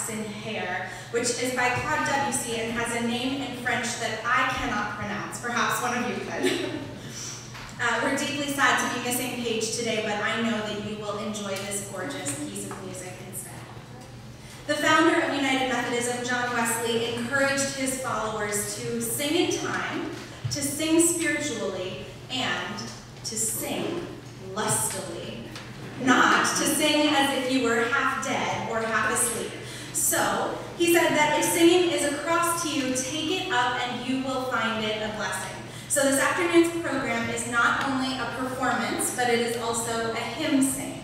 Flaxen Hair, which is by Claude Debussy and has a name in French that I cannot pronounce. Perhaps one of you could. uh, we're deeply sad to be missing Paige today, but I know that you will enjoy this gorgeous piece of music instead. The founder of United Methodism, John Wesley, encouraged his followers to sing in time, to sing spiritually, and to sing lustily not to sing as if you were half dead or half asleep, so he said that if singing is a cross to you, take it up and you will find it a blessing. So this afternoon's program is not only a performance, but it is also a hymn sing.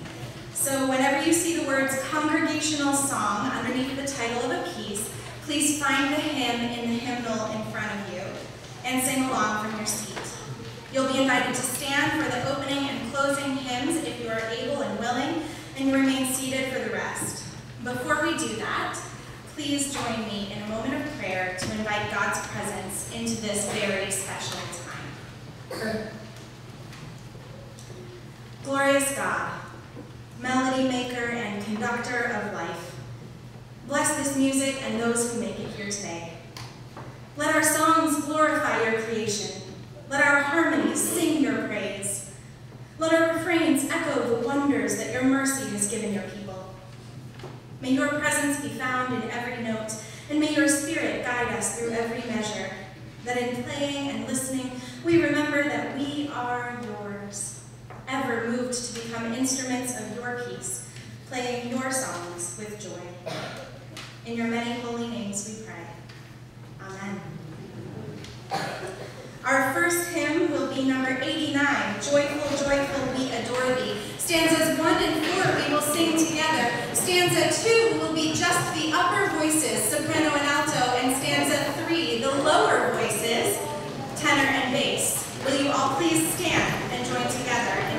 So whenever you see the words congregational song underneath the title of a piece, please find the hymn in the hymnal in front of you and sing along from your seat. You'll be invited to stand for the opening and closing hymns if you are able and willing, and you remain seated for the rest. Before we do that, please join me in a moment of prayer to invite God's presence into this very special time. Glorious God, melody maker and conductor of life, bless this music and those who make it here today. Let our songs glorify your creation. Let our harmonies sing your praise. Let our refrains echo the wonders that your mercy has given your people. May your presence be found in every note, and may your spirit guide us through every measure, that in playing and listening, we remember that we are yours, ever moved to become instruments of your peace, playing your songs with joy. In your many holy names we pray. Amen. Our first hymn will be number 89, Joyful, Joyful, We Adore Thee. Stanzas 1 and 4 we will sing together. Stanza 2 will be just the upper voices, soprano and alto, and stanza 3, the lower voices, tenor and bass. Will you all please stand and join together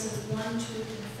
stanzas 1, 2, and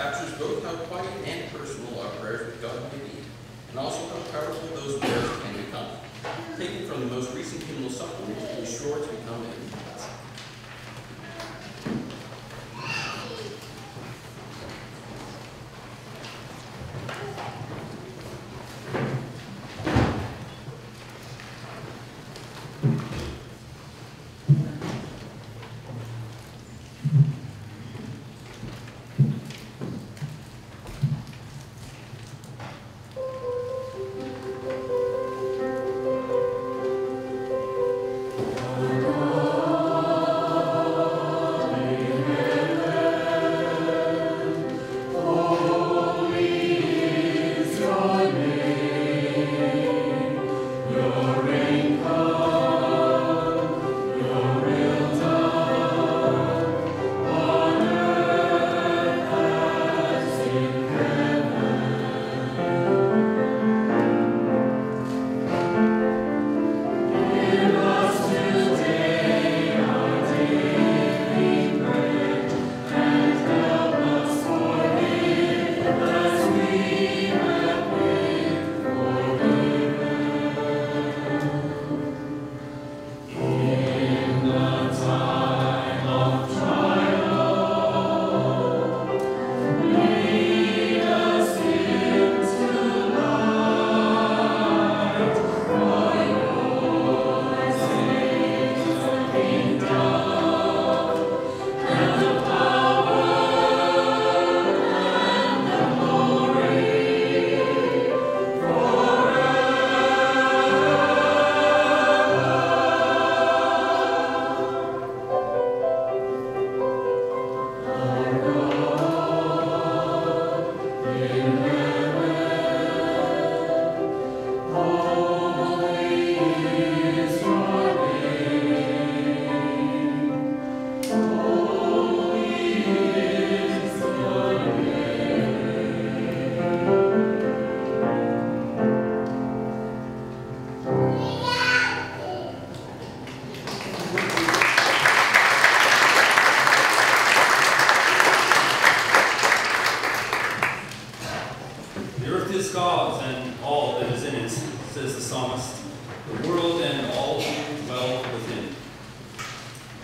captures both how quiet and personal our prayers with God may be, and also how powerful those prayers can become. Taken from the most recent hymnal supplement, be sure to become a The earth is God's and all that is in it, says the psalmist, the world and all who dwell within.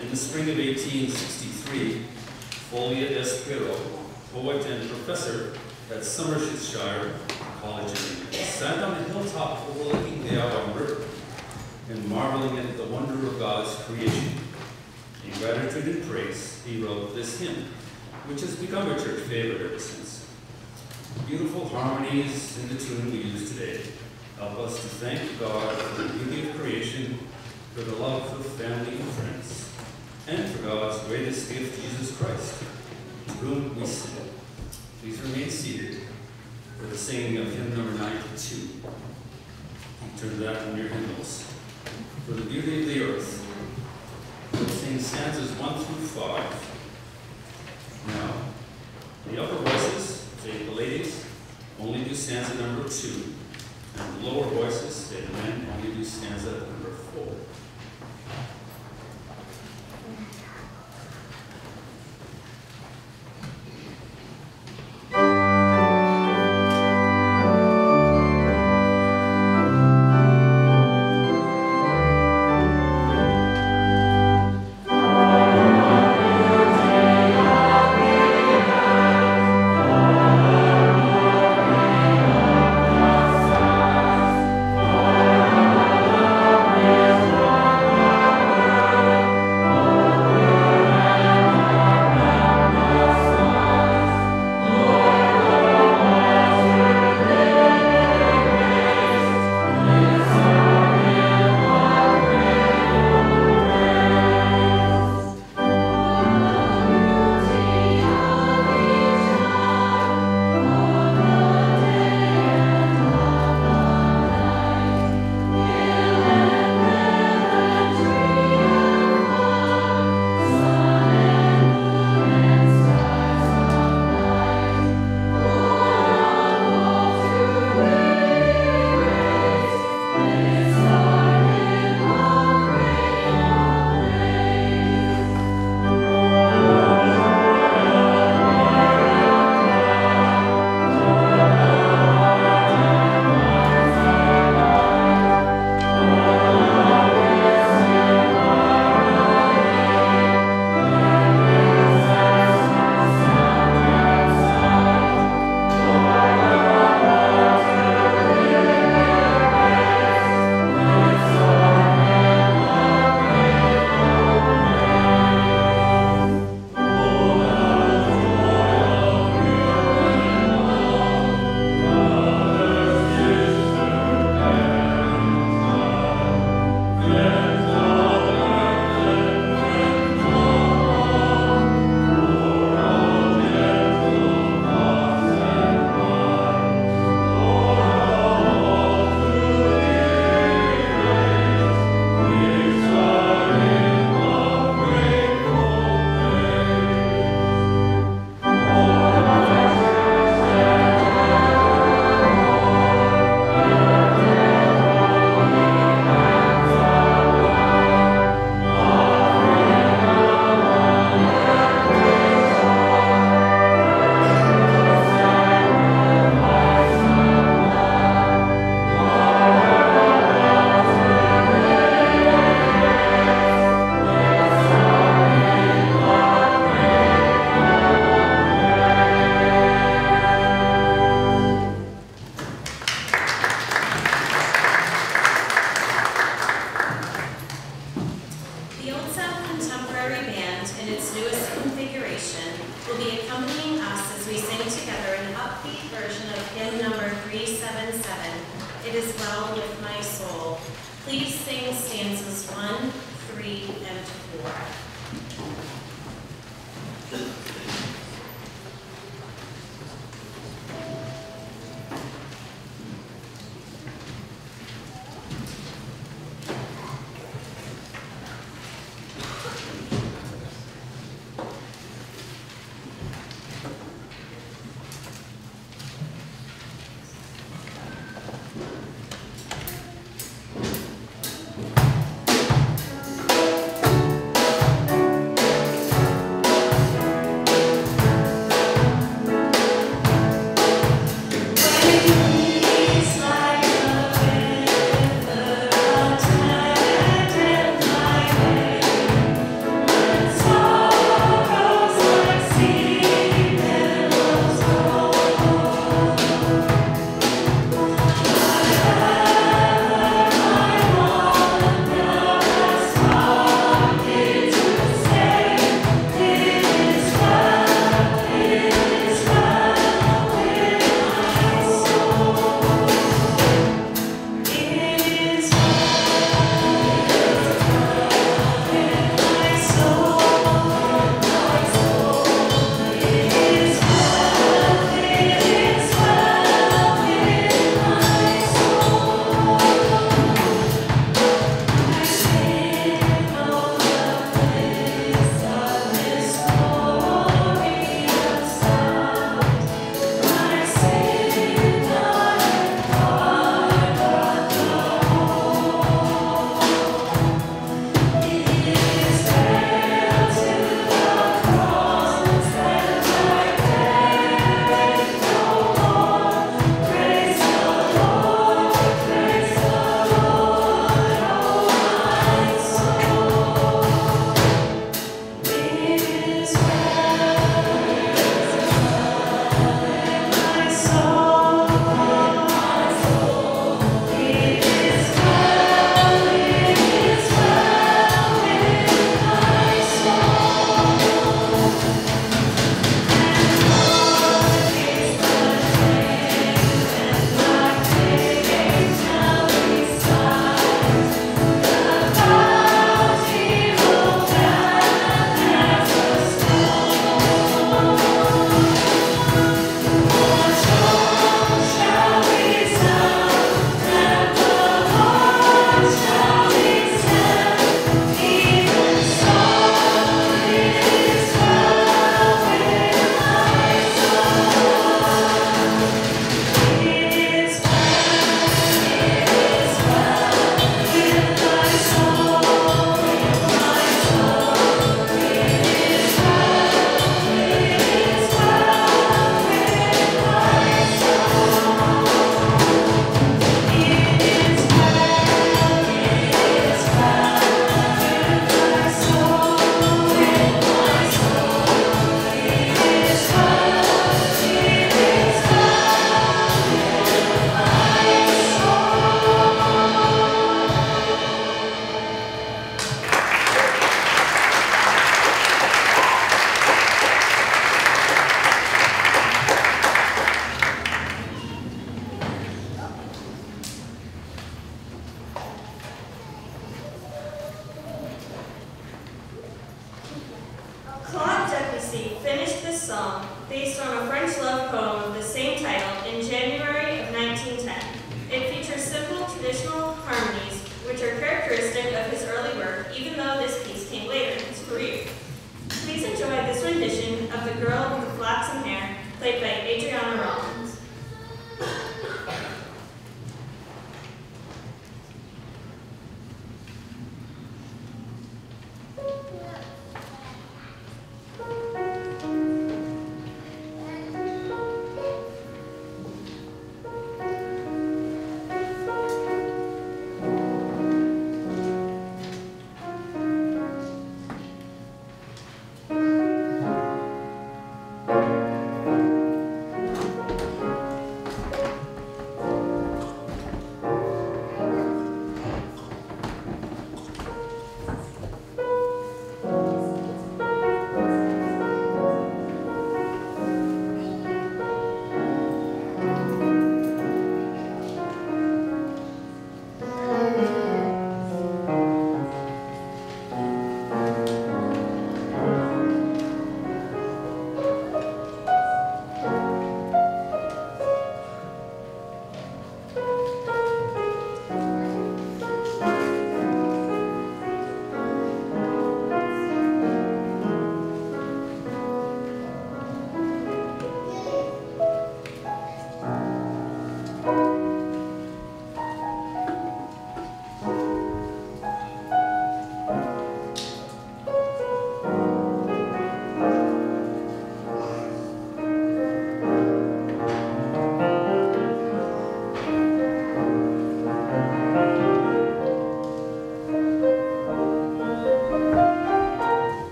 In the spring of 1863, Folliott S. Pierpoint, poet and professor at Somersetshire College sat on a hilltop overlooking the Avon River and marveling at the wonder of God's creation. In gratitude and praise, he wrote this hymn, which has become a church favorite ever since. Beautiful harmonies in the tune we use today help us to thank God for the beauty of creation, for the love of family and friends, and for God's greatest gift, Jesus Christ, to whom we sing. Please remain seated for the singing of hymn number 92. Turn to that in your hymnals. For the beauty of the earth, we'll sing stanzas 1 through 5. Now, the upper voices, the ladies, only do stanza number 2. And lower voices, say the men, only do stanza number 4.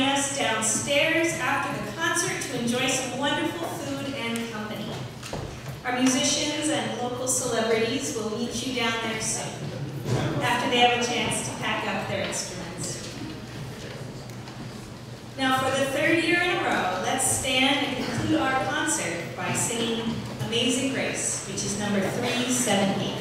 join us downstairs after the concert to enjoy some wonderful food and company. Our musicians and local celebrities will meet you down there soon, after they have a chance to pack up their instruments. Now for the third year in a row, let's stand and conclude our concert by singing Amazing Grace, which is number 378.